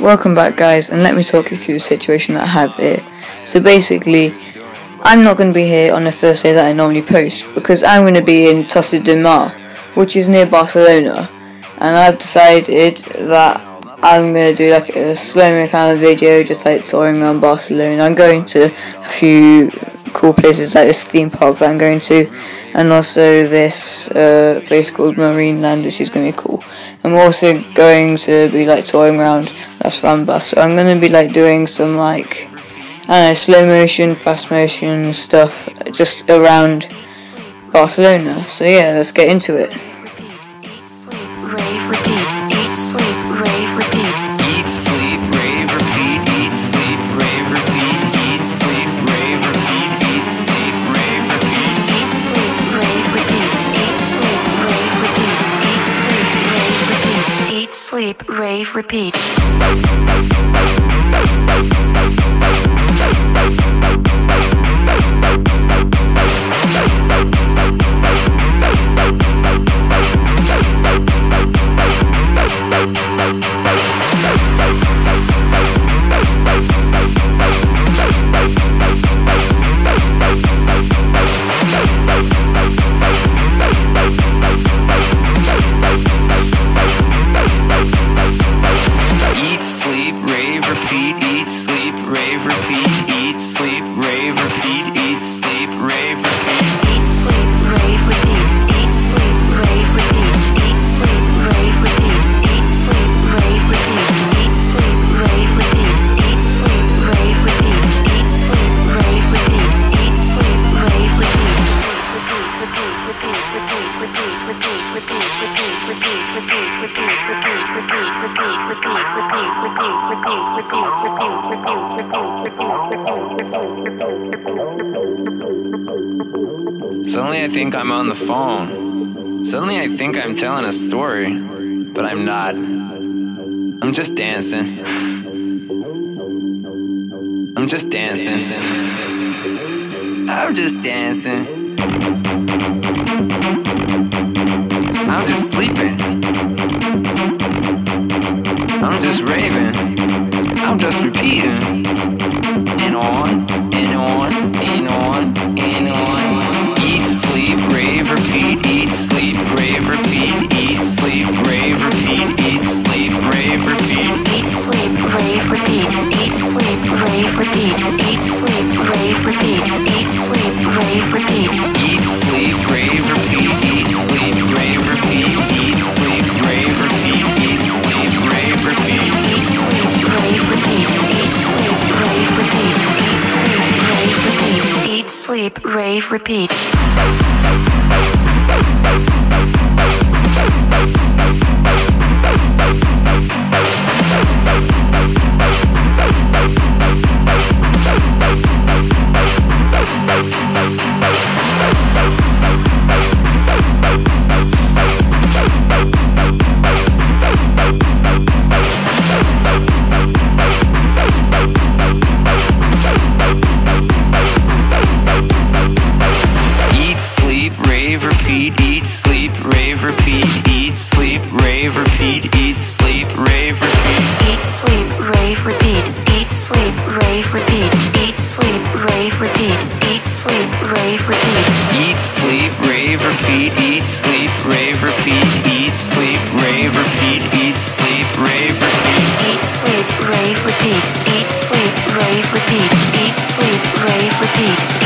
welcome back, guys, and let me talk you through the situation that I have here. So basically, I'm not going to be here on a Thursday that I normally post because I'm going to be in Tossa de Mar, which is near Barcelona, and I've decided that I'm going to do like a slow-mo kind of video, just like touring around Barcelona. I'm going to a few cool places like this theme park that I'm going to, and also this uh, place called Marineland, which is going to be cool. I'm also going to be like touring around Las Ramblas, so I'm to be like doing some like I know slow motion, fast motion stuff just around Barcelona. So yeah, let's get into it. Sleep, rave, repeat. Think I'm telling a story, but I'm not. I'm just dancing. I'm just dancing. I'm just dancing. I'm just sleeping. I'm just raving. I'm just repeating. And on, sleep, rave, repeat. Repeat. Eat, sleep, rave, repeat. Eat, sleep, rave, repeat. Eat, sleep, rave, repeat. Eat, sleep, rave, repeat. Eat, sleep, rave, repeat.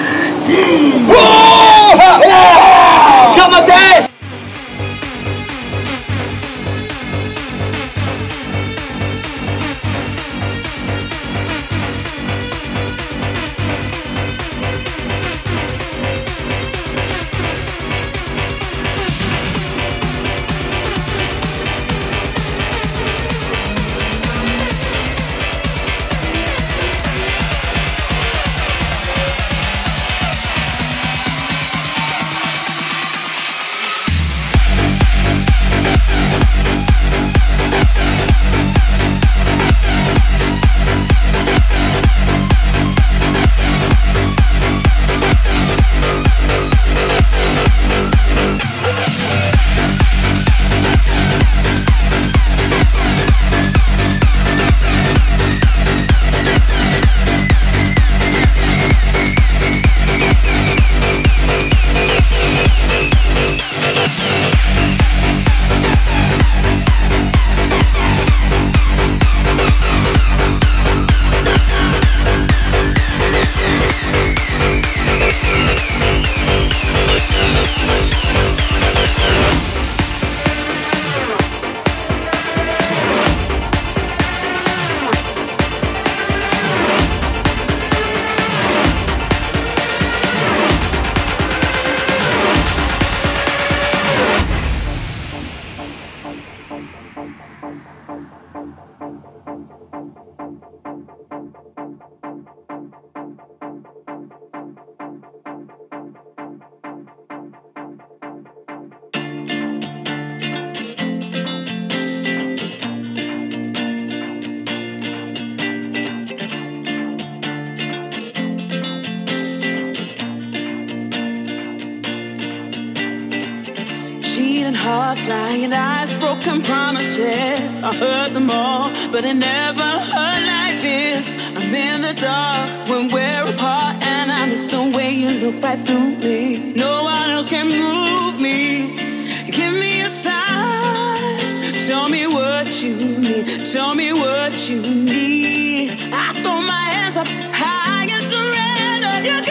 I heard them all, but it never hurt like this. I'm in the dark when we're apart, and I miss the way you look right through me. No one else can move me. Give me a sign. Tell me what you need. Tell me what you need. I throw my hands up high and surrender. Oh, you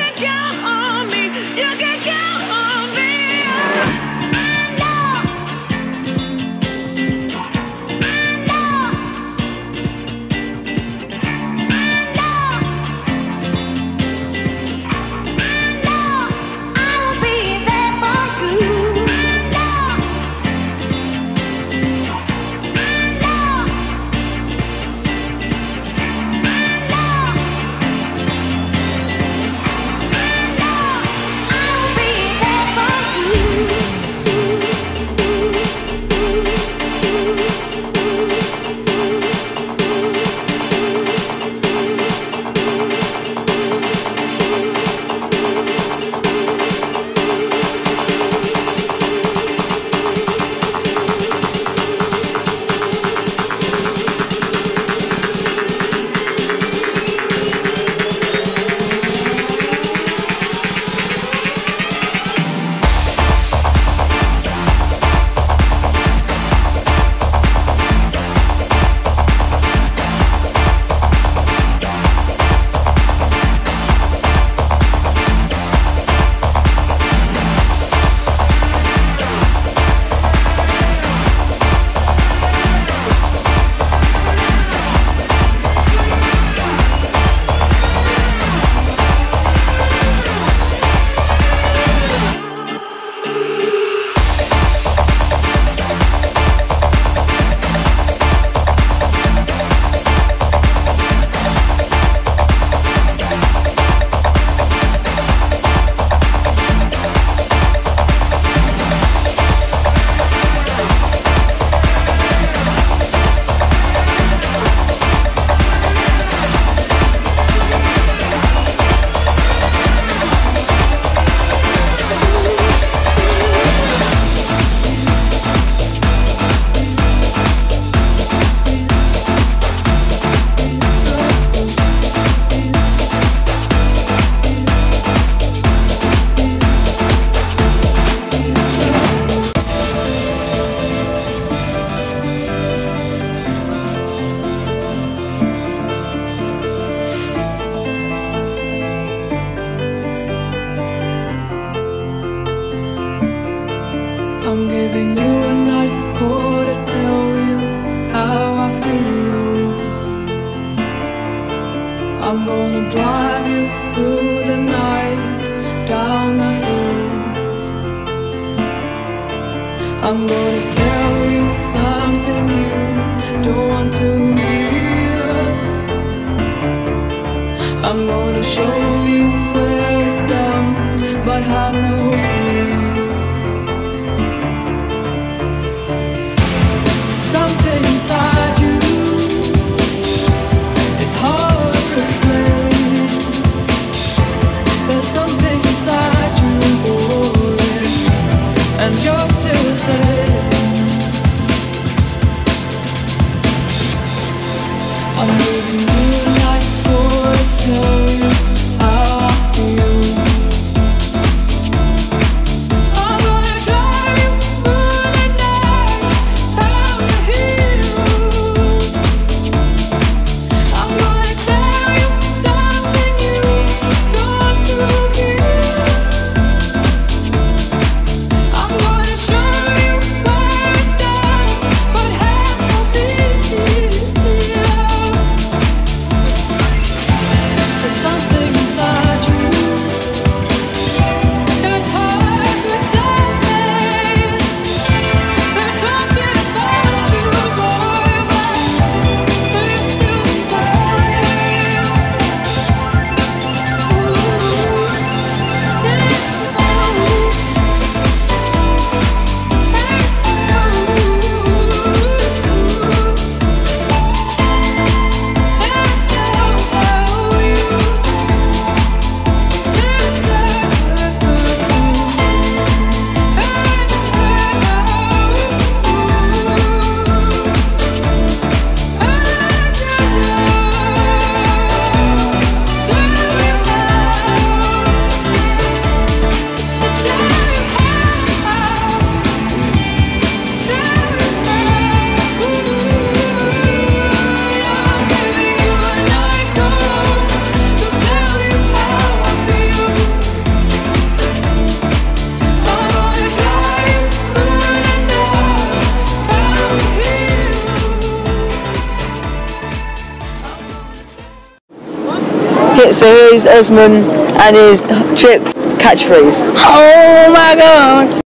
I'm gonna drive you through the night, down the hills. I'm gonna tell you something you don't want to hear. I'm gonna show you where it's dumped, but have no fear. So here's Usman and his trip catchphrase. Oh my god!